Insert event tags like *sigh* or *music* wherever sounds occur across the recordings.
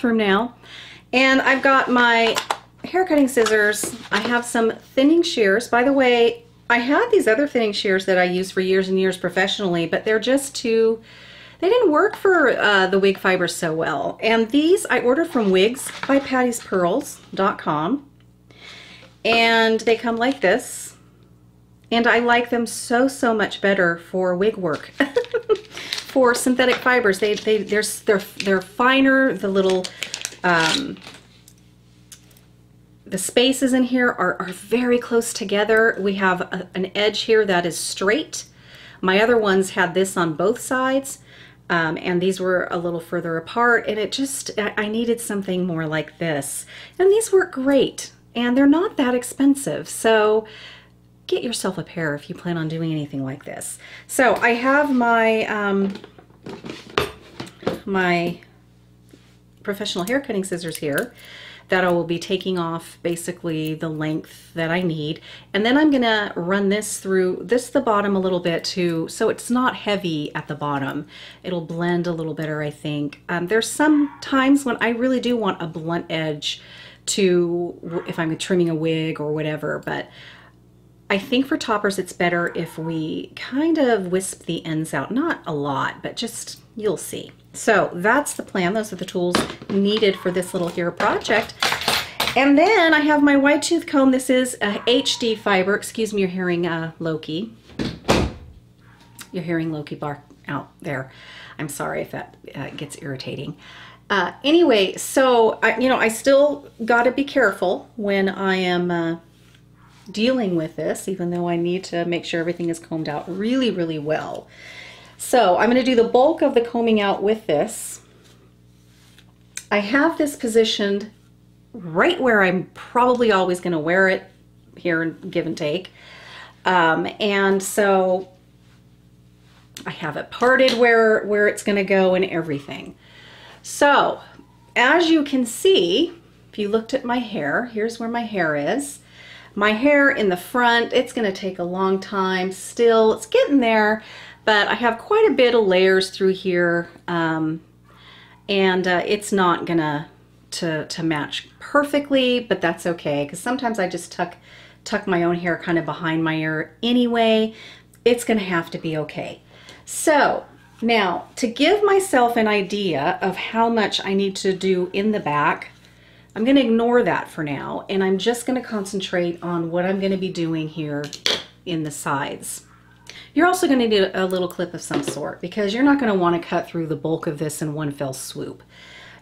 Bathroom now. And I've got my hair cutting scissors. I have some thinning shears. By the way, I had these other thinning shears that I used for years and years professionally, but they're just too, they didn't work for uh, the wig fibers so well. And these I ordered from wigs by pattispearls.com. And they come like this. And I like them so, so much better for wig work. *laughs* for synthetic fibers, they, they, they're, they're, they're finer, the little um, the spaces in here are, are very close together. We have a, an edge here that is straight. My other ones had this on both sides. Um, and these were a little further apart and it just, I needed something more like this. And these work great and they're not that expensive. So get yourself a pair if you plan on doing anything like this. So I have my, um, my professional hair cutting scissors here that I will be taking off basically the length that I need. And then I'm gonna run this through this the bottom a little bit too, so it's not heavy at the bottom. It'll blend a little better, I think. Um, there's some times when I really do want a blunt edge to, if I'm trimming a wig or whatever, but I think for toppers it's better if we kind of wisp the ends out. Not a lot, but just you'll see. So that's the plan. Those are the tools needed for this little hair project. And then I have my wide tooth comb. This is a HD fiber. Excuse me, you're hearing uh, Loki. You're hearing Loki bark out there. I'm sorry if that uh, gets irritating. Uh, anyway, so, I, you know, I still got to be careful when I am uh, dealing with this, even though I need to make sure everything is combed out really, really well. So I'm going to do the bulk of the combing out with this. I have this positioned right where I'm probably always going to wear it here in give and take. Um, and so I have it parted where, where it's going to go and everything. So as you can see, if you looked at my hair, here's where my hair is. My hair in the front, it's gonna take a long time still. It's getting there, but I have quite a bit of layers through here um, and uh, it's not gonna to, to match perfectly, but that's okay because sometimes I just tuck, tuck my own hair kind of behind my ear anyway. It's gonna have to be okay. So now to give myself an idea of how much I need to do in the back, I'm going to ignore that for now and I'm just going to concentrate on what I'm going to be doing here in the sides. You're also going to need a little clip of some sort because you're not going to want to cut through the bulk of this in one fell swoop.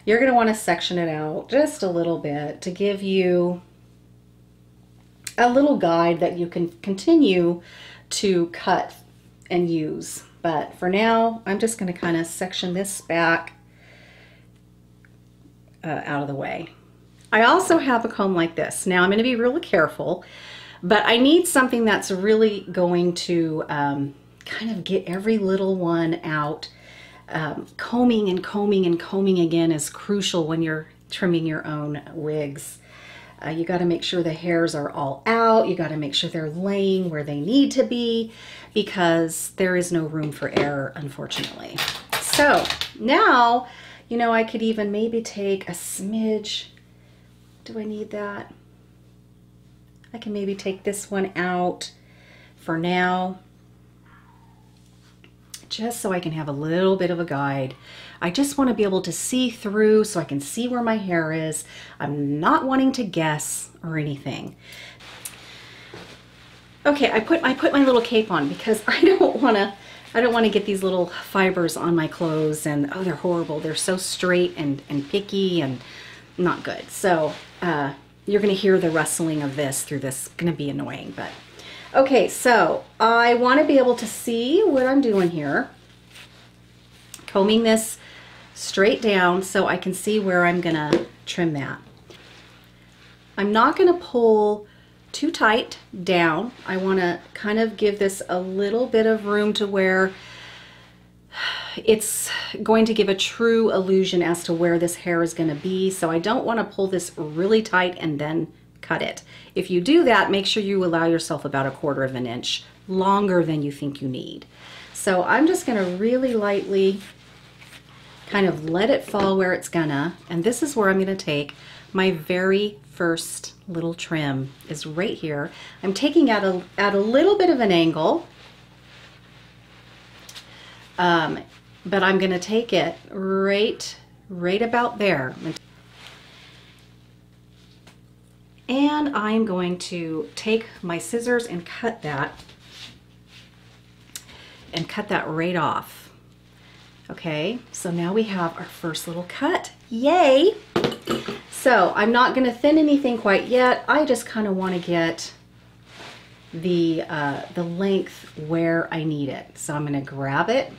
You're going to want to section it out just a little bit to give you a little guide that you can continue to cut and use. But for now, I'm just going to kind of section this back uh, out of the way. I also have a comb like this. Now I'm going to be really careful, but I need something that's really going to um, kind of get every little one out. Um, combing and combing and combing again is crucial when you're trimming your own wigs. Uh, you got to make sure the hairs are all out. You got to make sure they're laying where they need to be because there is no room for error, unfortunately. So now, you know, I could even maybe take a smidge do I need that? I can maybe take this one out for now just so I can have a little bit of a guide. I just want to be able to see through so I can see where my hair is. I'm not wanting to guess or anything. Okay, I put I put my little cape on because *laughs* I don't want to I don't want to get these little fibers on my clothes and oh they're horrible. They're so straight and and picky and not good. So uh, you're to hear the rustling of this through this. It's to be annoying, but okay. So I want to be able to see what I'm doing here. Combing this straight down so I can see where I'm to trim that. I'm not to pull too tight down. I want to kind of give this a little bit of room to where it's going to give a true illusion as to where this hair is going to be. So I don't want to pull this really tight and then cut it. If you do that, make sure you allow yourself about a quarter of an inch longer than you think you need. So I'm just going to really lightly kind of let it fall where it's gonna. And this is where I'm gonna take my very first little trim is right here. I'm taking at a, at a little bit of an angle, um, but I'm gonna take it right, right about there. And I'm going to take my scissors and cut that and cut that right off. Okay, so now we have our first little cut. Yay! So I'm not gonna thin anything quite yet. I just kind of want to get the, uh, the length where I need it. So I'm gonna grab it,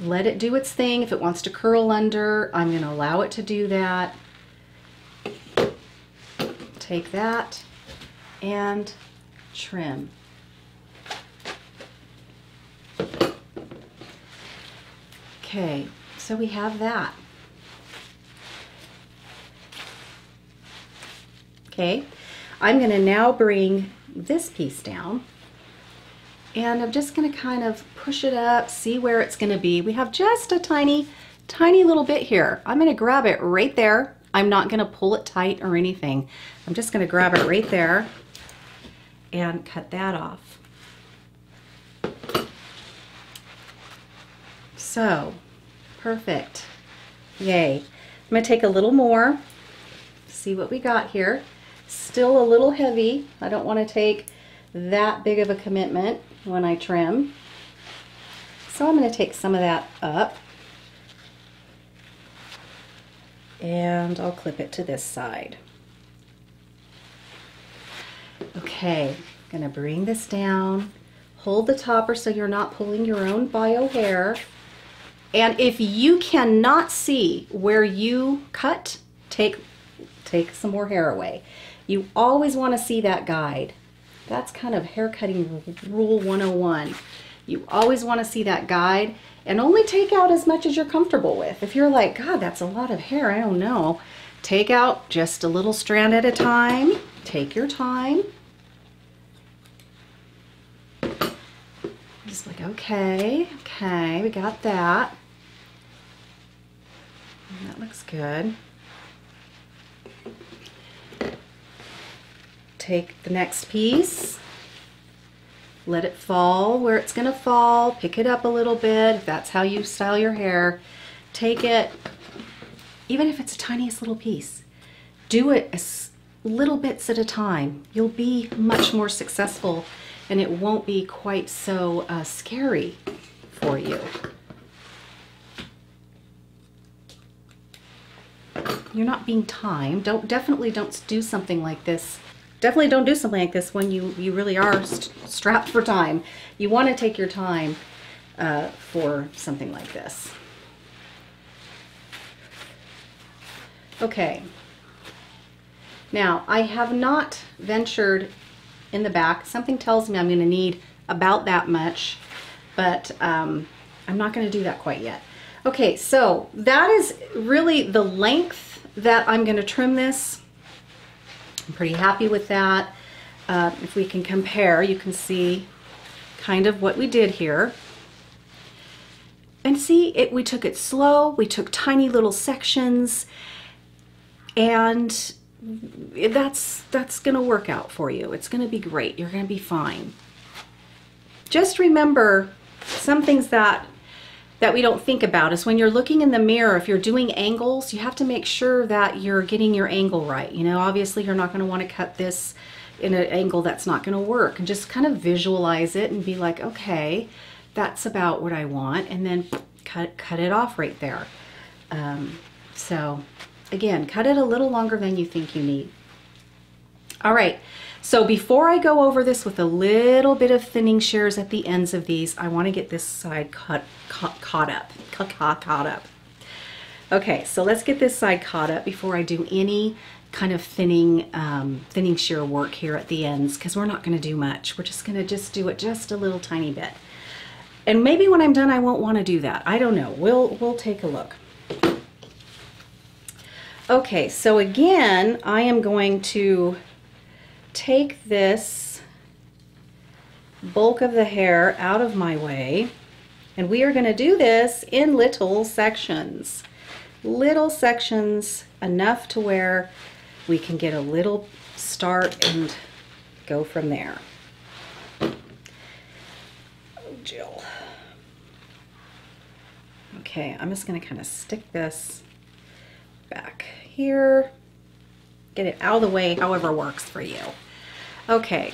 let it do its thing. If it wants to curl under, I'm gonna allow it to do that. Take that and trim. Okay, so we have that. Okay, I'm going to now bring this piece down and I'm just to kind of push it up, see where it's to be. We have just a tiny, tiny little bit here. I'm to grab it right there. I'm not to pull it tight or anything. I'm just to grab it right there and cut that off. So, perfect. Yay. I'm to take a little more, see what we got here. Still a little heavy. I don't want to take that big of a commitment when I trim. So I'm going to take some of that up. And I'll clip it to this side. Okay, I'm going to bring this down. Hold the topper so you're not pulling your own bio hair. And if you cannot see where you cut, take, take some more hair away. You always want to see that guide. That's kind of hair cutting rule 101. You always want to see that guide and only take out as much as you're comfortable with. If you're like, God, that's a lot of hair, I don't know. Take out just a little strand at a time. Take your time. Just like, okay, okay, we got that. That looks good. Take the next piece, let it fall where it's gonna fall, pick it up a little bit, if that's how you style your hair. Take it, even if it's the tiniest little piece, do it as little bits at a time. You'll be much more successful and it won't be quite so uh, scary for you. You're not being timed. Don't definitely don't do something like this. Definitely don't do something like this when you you really are st strapped for time. You want to take your time uh, for something like this. Okay. Now, I have not ventured in the back. Something tells me I'm going to need about that much, but um, I'm not going to do that quite yet. Okay, so that is really the length that I'm going to trim this. I'm pretty happy with that. Uh, if we can compare, you can see kind of what we did here. And see, it, we took it slow, we took tiny little sections, and that's, that's gonna work out for you. It's gonna be great, you're gonna be fine. Just remember some things that that we don't think about is when you're looking in the mirror, if you're doing angles, you have to make sure that you're getting your angle right. You know, obviously you're not going to want to cut this in an angle that's not going to work. And just kind of visualize it and be like, okay, that's about what I want. And then cut, cut it off right there. Um, so again, cut it a little longer than you think you need. All right, so before I go over this with a little bit of thinning shears at the ends of these, I want to get this side cut, cut, caught up, cut, caught up. Okay, so let's get this side caught up before I do any kind of thinning, um, thinning shear work here at the ends because we're not going to do much. We're just going to just do it just a little tiny bit. And maybe when I'm done, I won't want to do that. I don't know. We'll, we'll take a look. Okay, so again, I am going to take this bulk of the hair out of my way And we are going to do this in little sections. Little sections enough to where we can get a little start and go from there. Oh, Jill. Okay, I'm just going to kind of stick this back here. Get it out of the way, however works for you. Okay.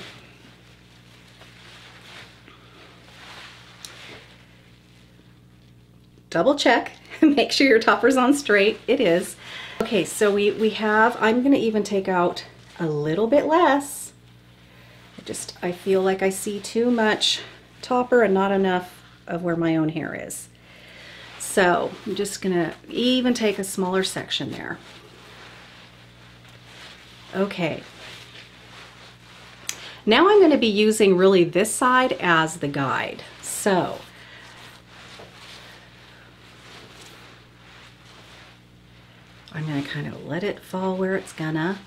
Double check, *laughs* make sure your topper's on straight. It is. Okay, so we, we have, I'm gonna even take out a little bit less. I just, I feel like I see too much topper and not enough of where my own hair is. So I'm just gonna even take a smaller section there. Okay. Now I'm gonna be using really this side as the guide. So I'm gonna kind of let it fall where it's gonna.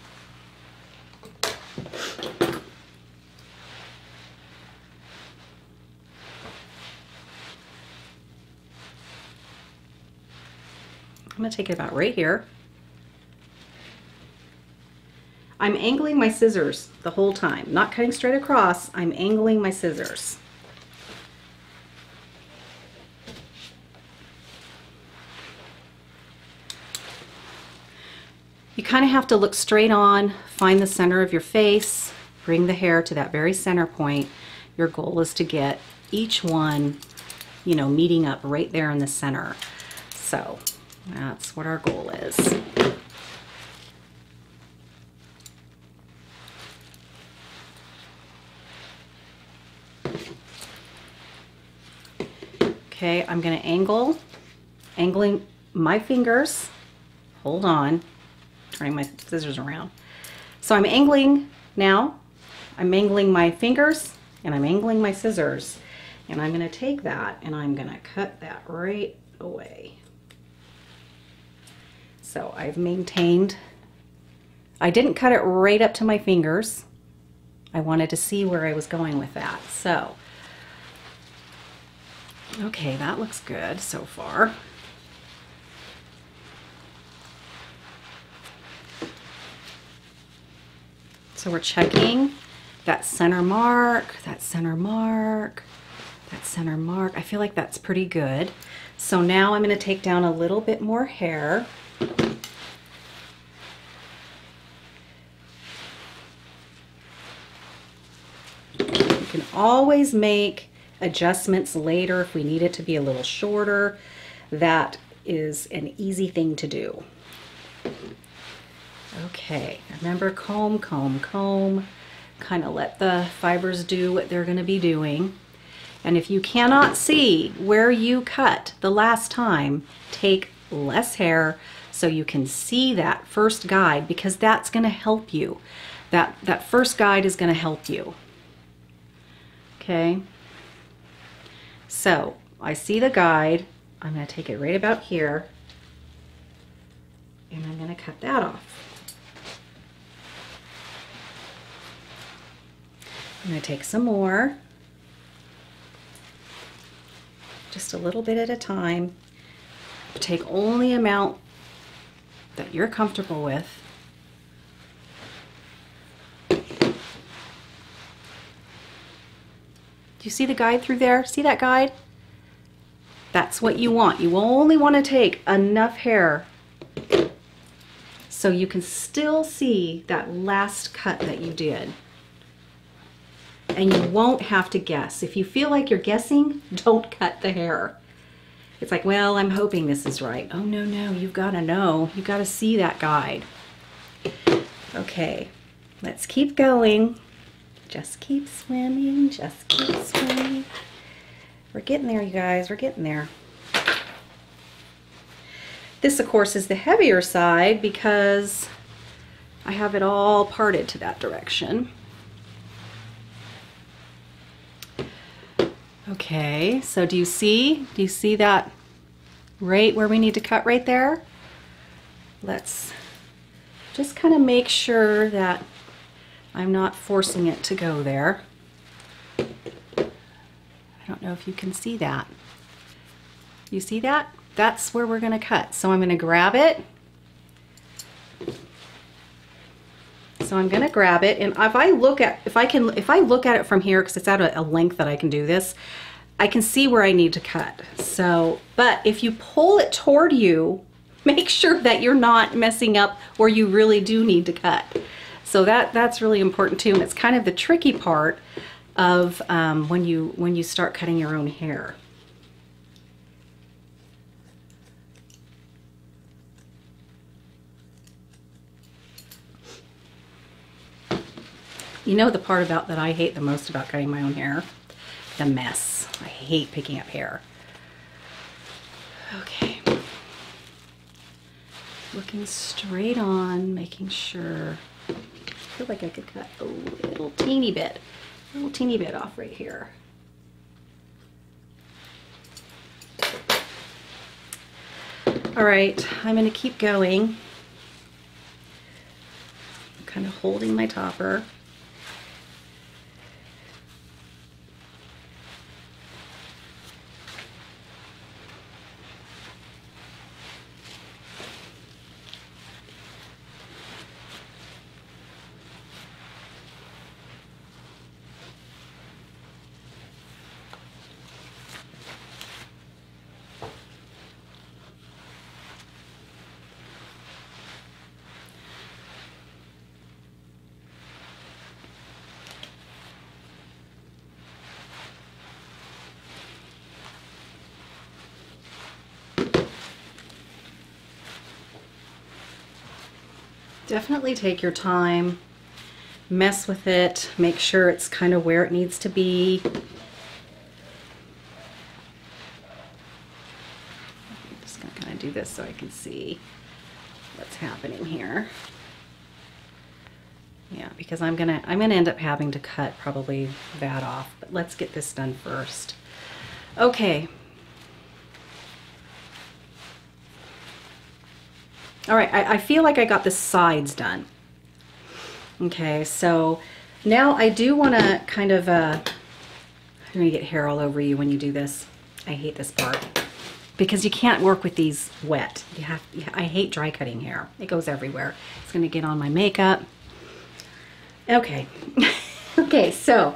I'm gonna take it about right here. I'm angling my scissors the whole time, not cutting straight across, I'm angling my scissors. You kind of have to look straight on, find the center of your face, bring the hair to that very center point. Your goal is to get each one, you know, meeting up right there in the center. So that's what our goal is. Okay, I'm gonna angle, angling my fingers. Hold on, turning my scissors around. So I'm angling now. I'm angling my fingers and I'm angling my scissors. And I'm gonna take that and I'm gonna cut that right away. So I've maintained, I didn't cut it right up to my fingers. I wanted to see where I was going with that. So Okay, that looks good so far. So we're checking that center mark, that center mark, that center mark. I feel like that's pretty good. So now I'm going to take down a little bit more hair. You can always make adjustments later if we need it to be a little shorter. That is an easy thing to do. Okay, remember comb, comb, comb. Kind of let the fibers do what they're going to be doing. And if you cannot see where you cut the last time, take less hair so you can see that first guide because that's going to help you. That, that first guide is going to help you. Okay. So I see the guide. I'm going to take it right about here and I'm going to cut that off. I'm going to take some more, just a little bit at a time. Take only amount that you're comfortable with. Do you see the guide through there? See that guide? That's what you want. You only want to take enough hair so you can still see that last cut that you did. And you won't have to guess. If you feel like you're guessing, *laughs* don't cut the hair. It's like, well, I'm hoping this is right. Oh, no, no, you've got to know. You've got to see that guide. Okay, let's keep going. Just keep swimming, just keep swimming. We're getting there, you guys, we're getting there. This, of course, is the heavier side because I have it all parted to that direction. Okay, so do you see? Do you see that right where we need to cut right there? Let's just kind of make sure that I'm not forcing it to go there. I don't know if you can see that. You see that? That's where we're gonna cut. So I'm gonna grab it. So I'm gonna grab it and if I look at, if I can, if I look at it from here, because it's at a, a length that I can do this, I can see where I need to cut. So, but if you pull it toward you, *laughs* make sure that you're not messing up where you really do need to cut. So that that's really important too, and it's kind of the tricky part of um, when you when you start cutting your own hair. You know the part about that I hate the most about cutting my own hair? The mess. I hate picking up hair. Okay. Looking straight on, making sure. Feel like I could cut a little teeny bit, a little teeny bit off right here. All right, I'm gonna keep going. I'm kind of holding my topper. Definitely take your time, mess with it, make sure it's kind of where it needs to be. I'm just gonna kind of do this so I can see what's happening here. Yeah, because I'm gonna I'm gonna end up having to cut probably that off, but let's get this done first. Okay, All right, I, I feel like I got the sides done. Okay, so now I do want to kind of, uh, I'm going to get hair all over you when you do this. I hate this part because you can't work with these wet. You have, I hate dry cutting hair. It goes everywhere. It's going to get on my makeup. Okay. *laughs* okay, so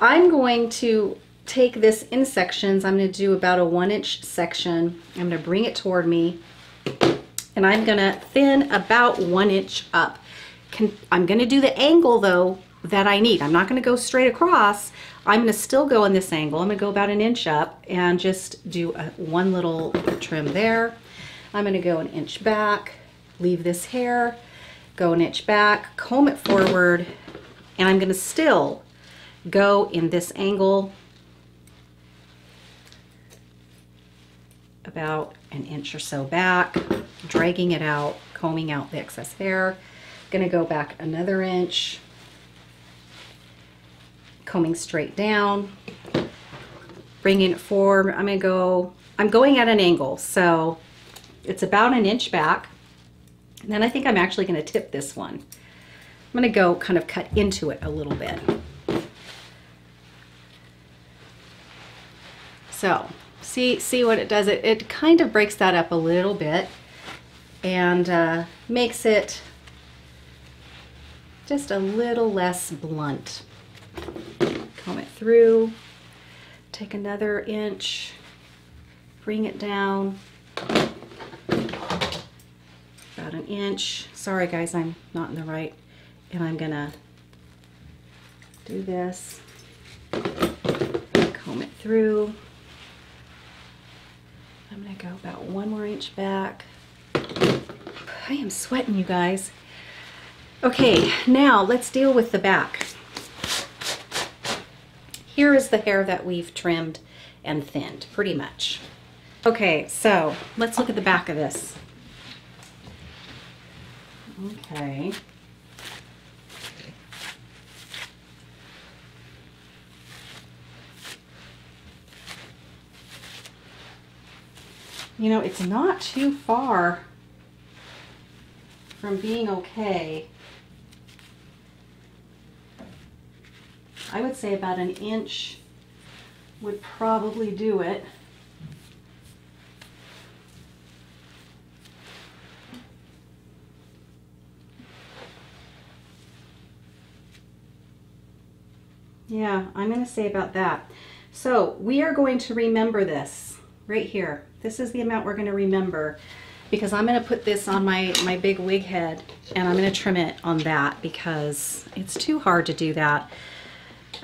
I'm going to take this in sections. I'm going to do about a one inch section. I'm going to bring it toward me and I'm gonna thin about one inch up. Can, I'm gonna do the angle though that I need. I'm not gonna go straight across. I'm gonna still go in this angle. I'm gonna go about an inch up and just do a, one little trim there. I'm gonna go an inch back, leave this hair, go an inch back, comb it forward, and I'm gonna still go in this angle about an inch or so back, dragging it out, combing out the excess hair. Gonna go back another inch, combing straight down, bringing it forward. I'm gonna go, I'm going at an angle, so it's about an inch back. And then I think I'm actually gonna tip this one. I'm gonna go kind of cut into it a little bit. So see, see what it does? It, it kind of breaks that up a little bit and uh, makes it just a little less blunt. Comb it through, take another inch, bring it down about an inch. Sorry guys, I'm not in the right, and I'm gonna do this, comb it through. I'm gonna go about one more inch back. I am sweating, you guys. Okay, now let's deal with the back. Here is the hair that we've trimmed and thinned, pretty much. Okay, so let's look at the back of this. Okay. you know, it's not too far from being okay. I would say about an inch would probably do it. Yeah, I'm going to say about that. So we are going to remember this right here. This is the amount we're going to remember because I'm going to put this on my, my big wig head and I'm going to trim it on that because it's too hard to do that.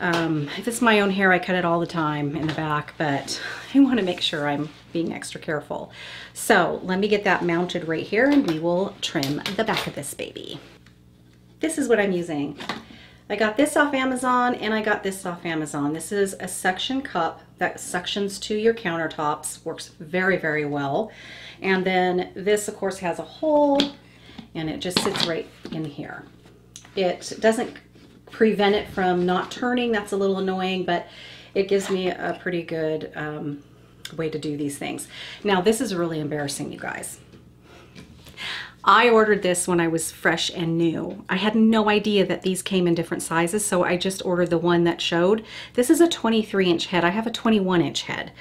Um, if it's my own hair, I cut it all the time in the back, but I want to make sure I'm being extra careful. So let me get that mounted right here and we will trim the back of this baby. This is what I'm using. I got this off Amazon and I got this off Amazon. This is a suction cup that suctions to your countertops. Works very, very well. And then this, of course, has a hole and it just sits right in here. It doesn't prevent it from not turning. That's a little annoying, but it gives me a pretty good um, way to do these things. Now, this is really embarrassing, you guys. I ordered this when I was fresh and new. I had no idea that these came in different sizes, so I just ordered the one that showed. This is a 23 inch head. I have a 21 inch head.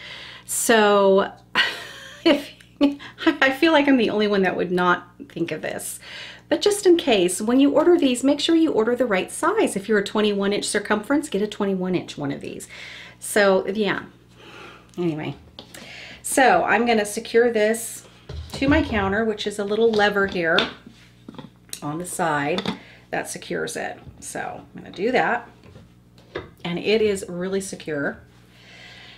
So *laughs* if *laughs* I feel like I'm the only one that would not think of this. But just in case, when you order these, make sure you order the right size. If you're a 21 inch circumference, get a 21 inch one of these. So yeah, anyway. So I'm gonna secure this to my counter, which is a little lever here on the side that secures it. So I'm gonna do that. And it is really secure.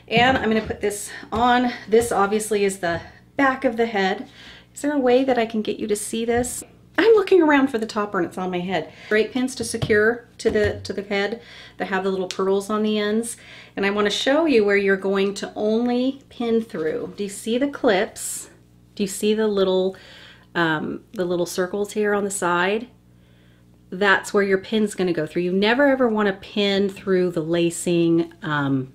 And I'm gonna put this on. This obviously is the back of the head. Is there a way that I can get you to see this? I'm looking around for the topper and it's on my head. Straight pins to secure to the to the head that have the little pearls on the ends. And I want to show you where you're going to only pin through. Do you see the clips? Do you see the little, um, the little circles here on the side? That's where your pin's going to go through. You never ever want to pin through the lacing um,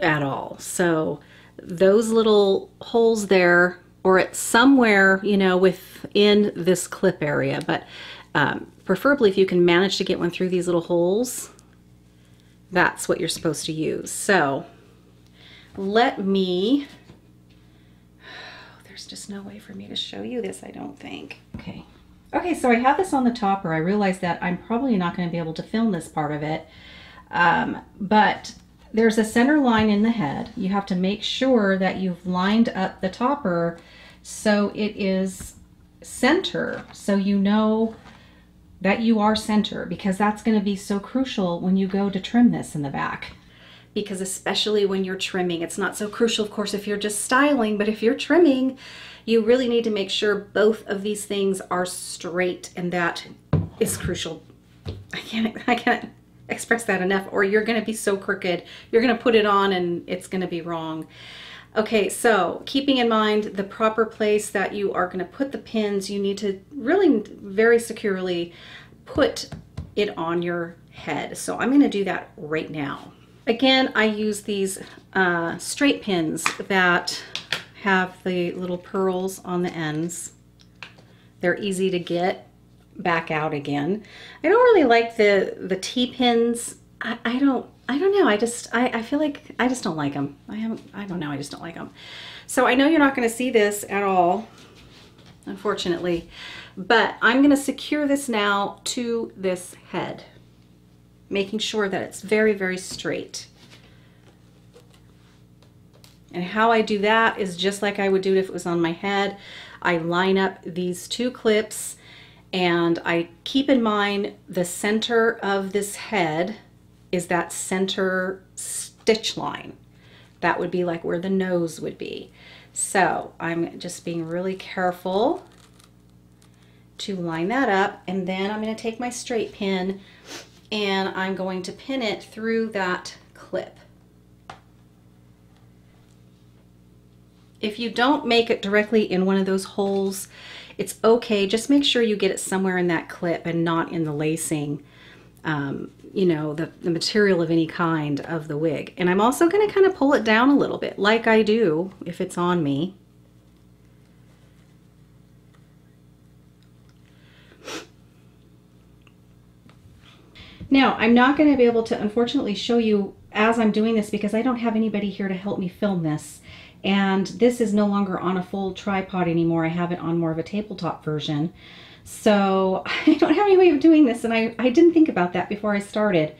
at all. So those little holes there or it's somewhere, you know, within this clip area, but um, preferably if you can manage to get one through these little holes, that's what you're supposed to use. So let me just no way for me to show you this, I don't think. Okay. Okay, so I have this on the topper. I realize that I'm probably not going to be able to film this part of it, um, but there's a center line in the head. You have to make sure that you've lined up the topper so it is center, so you know that you are center, because that's going to be so crucial when you go to trim this in the back because especially when you're trimming, it's not so crucial, of course, if you're just styling, but if you're trimming, you really need to make sure both of these things are straight and that is crucial. I can't, *laughs* I can't express that enough or you're going to be so crooked. You're going to put it on and it's going to be wrong. Okay, so keeping in mind the proper place that you are going to put the pins, you need to really very securely put it on your head. So I'm going to do that right now. Again, I use these uh, straight pins that have the little pearls on the ends. They're easy to get back out again. I don't really like the, the T-pins. I, I don't, I don't know. I just, I, I feel like I just don't like them. I haven't, I don't know. I just don't like them. So I know you're not going to see this at all, unfortunately, but I'm going to secure this now to this head making sure that it's very, very straight. And how I do that is just like I would do it if it was on my head. I line up these two clips and I keep in mind the center of this head is that center stitch line. That would be like where the nose would be. So I'm just being really careful to line that up and then I'm going to take my straight pin and I'm going to pin it through that clip. If you don't make it directly in one of those holes, it's okay. Just make sure you get it somewhere in that clip and not in the lacing, um, you know, the, the material of any kind of the wig. And I'm also going to kind of pull it down a little bit like I do if it's on me. Now, I'm not going to be able to unfortunately show you as I'm doing this because I don't have anybody here to help me film this. And this is no longer on a full tripod anymore. I have it on more of a tabletop version. So *laughs* I don't have any way of doing this and I, I didn't think about that before I started.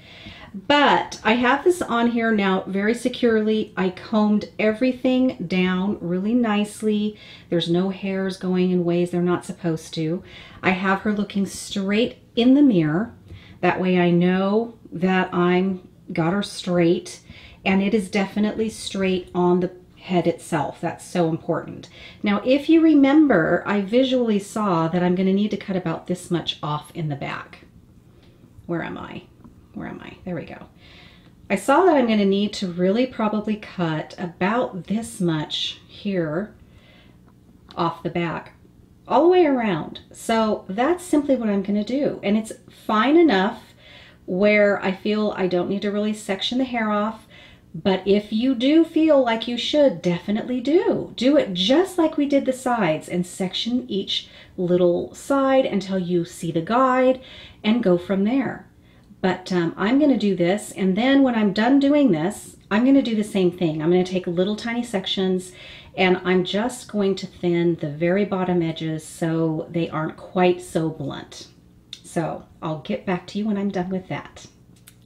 But I have this on here now very securely. I combed everything down really nicely. There's no hairs going in ways they're not supposed to. I have her looking straight in the mirror. That way I know that I'm got her straight and it is definitely straight on the head itself. That's so important. Now, if you remember, I visually saw that I'm going to need to cut about this much off in the back. Where am I? Where am I? There we go. I saw that I'm going to need to really probably cut about this much here off the back all the way around. So that's simply what I'm going to do. And it's fine enough where I feel I don't need to really section the hair off. But if you do feel like you should, definitely do. Do it just like we did the sides and section each little side until you see the guide and go from there. But um, I'm going to do this and then when I'm done doing this, I'm going to do the same thing. I'm going to take little tiny sections and I'm just going to thin the very bottom edges so they aren't quite so blunt. So I'll get back to you when I'm done with that.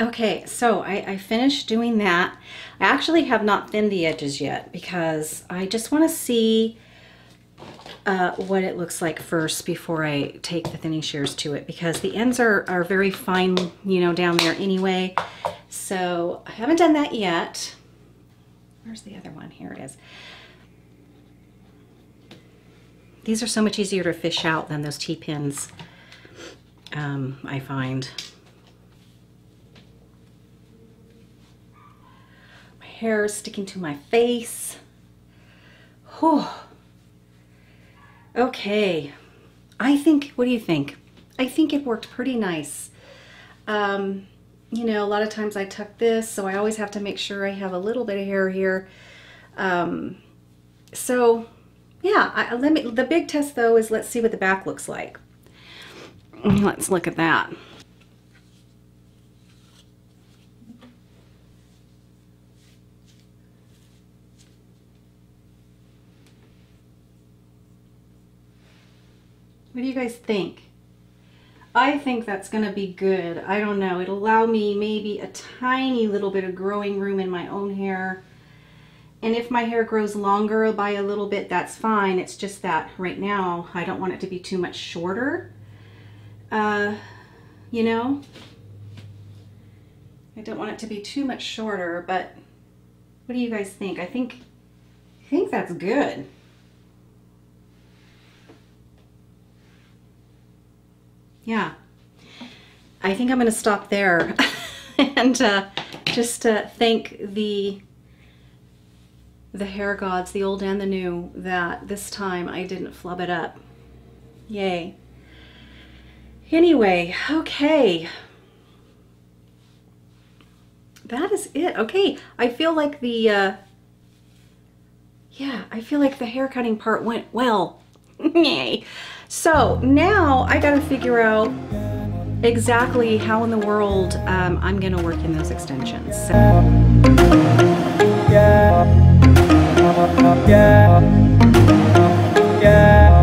Okay, so I, I, finished doing that. I actually have not thinned the edges yet because I just want to see uh, what it looks like first before I take the thinning shears to it because the ends are, are very fine, you know, down there anyway. So I haven't done that yet. Where's the other one? Here it is. These are so much easier to fish out than those T-pins, um, I find. My hair is sticking to my face. Whew. Okay. I think, what do you think? I think it worked pretty nice. Um, you know, a lot of times I tuck this, so I always have to make sure I have a little bit of hair here. Um, so, yeah, I, let me, the big test though is let's see what the back looks like. Let's look at that. What do you guys think? I think that's going to be good. I don't know. It'll allow me maybe a tiny little bit of growing room in my own hair. And if my hair grows longer by a little bit, that's fine. It's just that right now, I don't want it to be too much shorter. Uh, you know? I don't want it to be too much shorter, but what do you guys think? I think, I think that's good. Yeah, I think I'm going to stop there *laughs* and uh, just uh, thank the the hair gods, the old and the new, that this time I didn't flub it up. Yay. Anyway, okay. That is it. Okay, I feel like the, uh, yeah, I feel like the hair cutting part went well. *laughs* Yay. So now I gotta figure out exactly how in the world um, I'm gonna work in those extensions. So. Yeah. Yeah. Yeah.